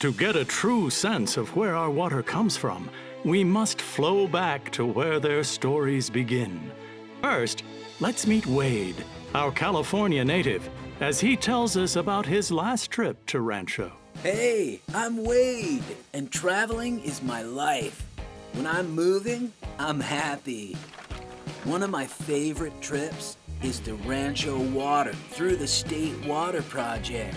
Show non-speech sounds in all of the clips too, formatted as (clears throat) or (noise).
To get a true sense of where our water comes from, we must flow back to where their stories begin. First, let's meet Wade, our California native, as he tells us about his last trip to Rancho. Hey, I'm Wade, and traveling is my life. When I'm moving, I'm happy. One of my favorite trips is to Rancho Water through the State Water Project.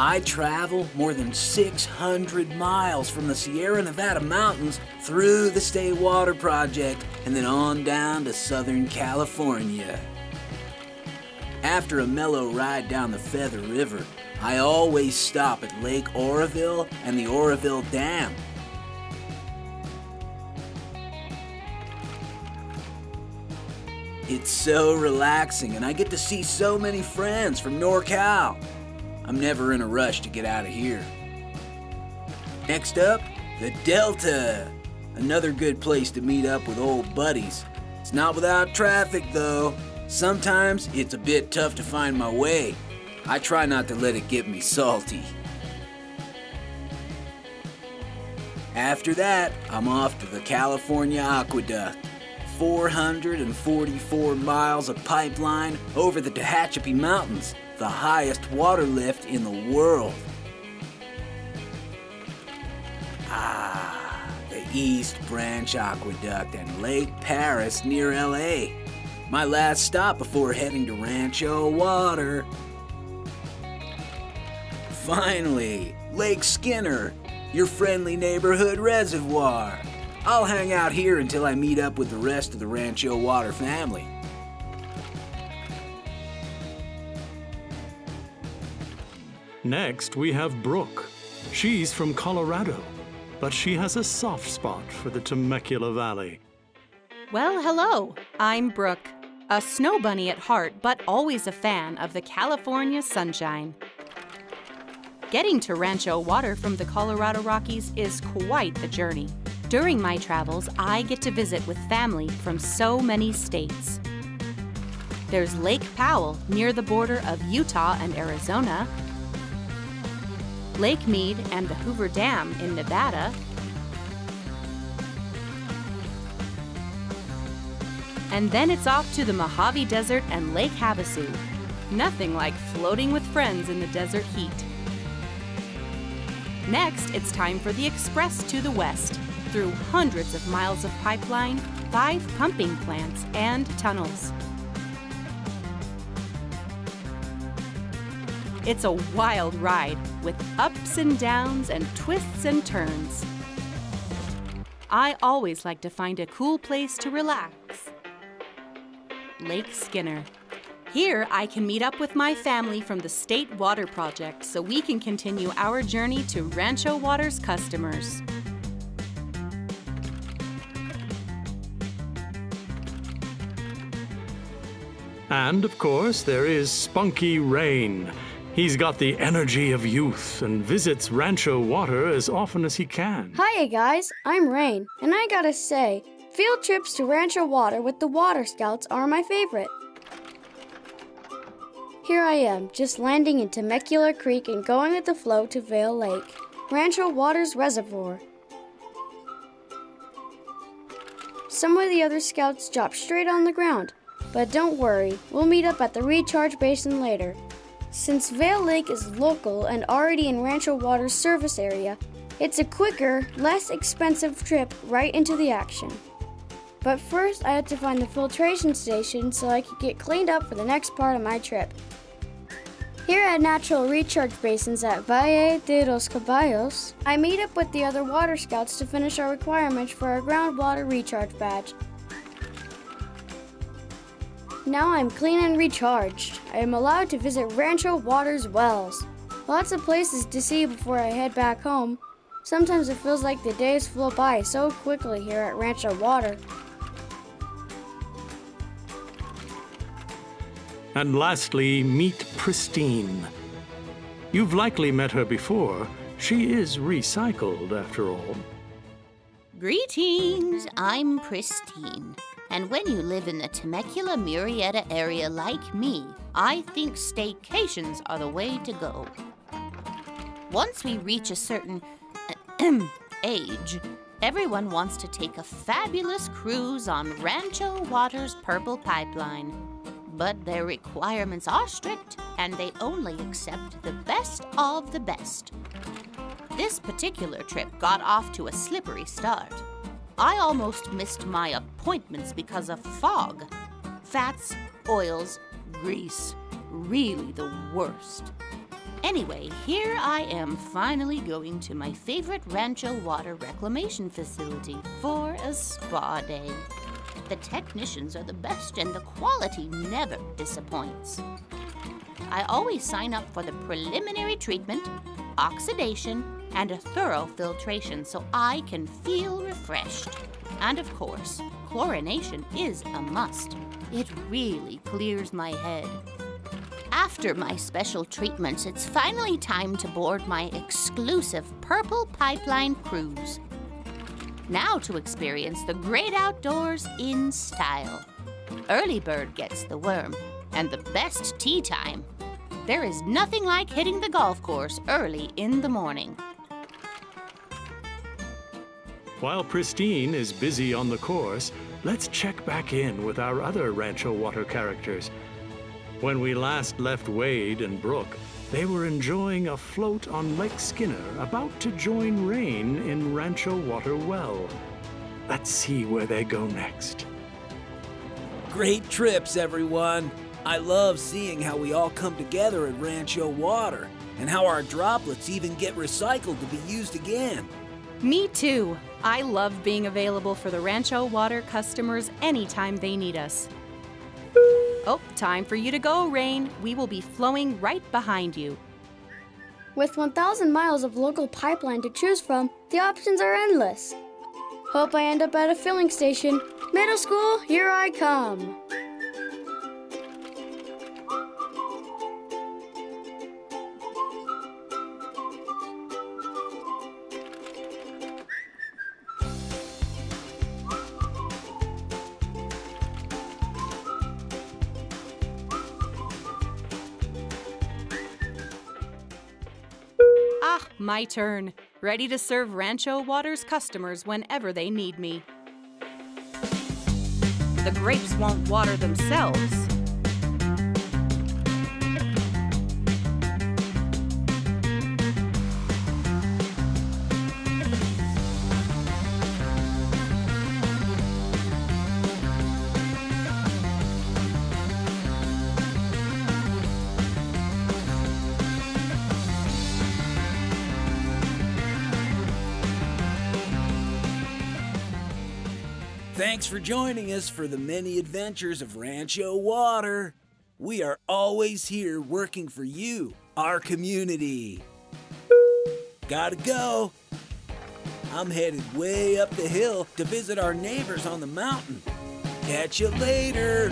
I travel more than 600 miles from the Sierra Nevada mountains through the State Water Project and then on down to Southern California. After a mellow ride down the Feather River, I always stop at Lake Oroville and the Oroville Dam. It's so relaxing, and I get to see so many friends from NorCal. I'm never in a rush to get out of here. Next up, the Delta. Another good place to meet up with old buddies. It's not without traffic, though. Sometimes it's a bit tough to find my way. I try not to let it get me salty. After that, I'm off to the California Aqueduct. 444 miles of pipeline over the Tehachapi Mountains, the highest water lift in the world. Ah, the East Branch Aqueduct and Lake Perris near LA. My last stop before heading to Rancho Water. Finally, Lake Skinner, your friendly neighborhood reservoir. I'll hang out here until I meet up with the rest of the Rancho Water family. Next, we have Brook. She's from Colorado, but she has a soft spot for the Temecula Valley. Well, hello. I'm Brook, a snow bunny at heart, but always a fan of the California sunshine. Getting to Rancho Water from the Colorado Rockies is quite the journey. During my travels, I get to visit with family from so many states. There's Lake Powell near the border of Utah and Arizona, Lake Mead and the Hoover Dam in Nevada, and then it's off to the Mojave Desert and Lake Havasu. Nothing like floating with friends in the desert heat. Next, it's time for the express to the west, through hundreds of miles of pipeline, five pumping plants, and tunnels. It's a wild ride with ups and downs and twists and turns. I always like to find a cool place to relax. Lake Skinner. Here, I can meet up with my family from the State Water Project so we can continue our journey to Rancho Water's customers. And of course, there is Spunky Rain. He's got the energy of youth and visits Rancho Water as often as he can. Hiya, guys. I'm Rain, and I gotta say, field trips to Rancho Water with the Water Scouts are my favorite. Here I am, just landing in Temecula Creek and going with the flow to Vail Lake, Rancho Water's reservoir. Some of the other scouts drop straight on the ground, but don't worry, we'll meet up at the recharge basin later. Since Vail Lake is local and already in Rancho Water's service area, it's a quicker, less expensive trip right into the action. But first, I had to find the filtration station so I could get cleaned up for the next part of my trip. Here at Natural Recharge Basins at Valle de los Caballos, I meet up with the other water scouts to finish our requirements for our groundwater recharge badge. Now I'm clean and recharged. I am allowed to visit Rancho Water's wells. Lots of places to see before I head back home. Sometimes it feels like the days flow by so quickly here at Rancho Water. And lastly, meet Pristine. You've likely met her before. She is recycled, after all. Greetings, I'm Pristine. And when you live in the Temecula Murrieta area like me, I think staycations are the way to go. Once we reach a certain (clears throat) age, everyone wants to take a fabulous cruise on Rancho Water's Purple Pipeline. But their requirements are strict, and they only accept the best of the best. This particular trip got off to a slippery start. I almost missed my appointments because of fog. Fats, oils, grease. Really the worst. Anyway, here I am finally going to my favorite Rancho Water Reclamation Facility for a spa day. The technicians are the best and the quality never disappoints. I always sign up for the preliminary treatment, oxidation, and a thorough filtration so I can feel refreshed. And of course, chlorination is a must. It really clears my head. After my special treatments, it's finally time to board my exclusive Purple Pipeline cruise. Now to experience the great outdoors in style. Early bird gets the worm, and the best tee time. There is nothing like hitting the golf course early in the morning. While Pristine is busy on the course, let's check back in with our other Rancho Water characters. When we last left Wade and Brook, they were enjoying a float on Lake Skinner, about to join Rain in Rancho Water Well. Let's see where they go next. Great trips, everyone. I love seeing how we all come together at Rancho Water and how our droplets even get recycled to be used again. Me too. I love being available for the Rancho Water customers anytime they need us. Oh, time for you to go, Rain. We will be flowing right behind you. With 1,000 miles of local pipeline to choose from, the options are endless. Hope I end up at a filling station. Middle school, here I come. My turn. Ready to serve Rancho Water's customers whenever they need me. The grapes won't water themselves. Thanks for joining us for the many adventures of Rancho Water. We are always here working for you, our community. Gotta go. I'm headed way up the hill to visit our neighbors on the mountain. Catch you later.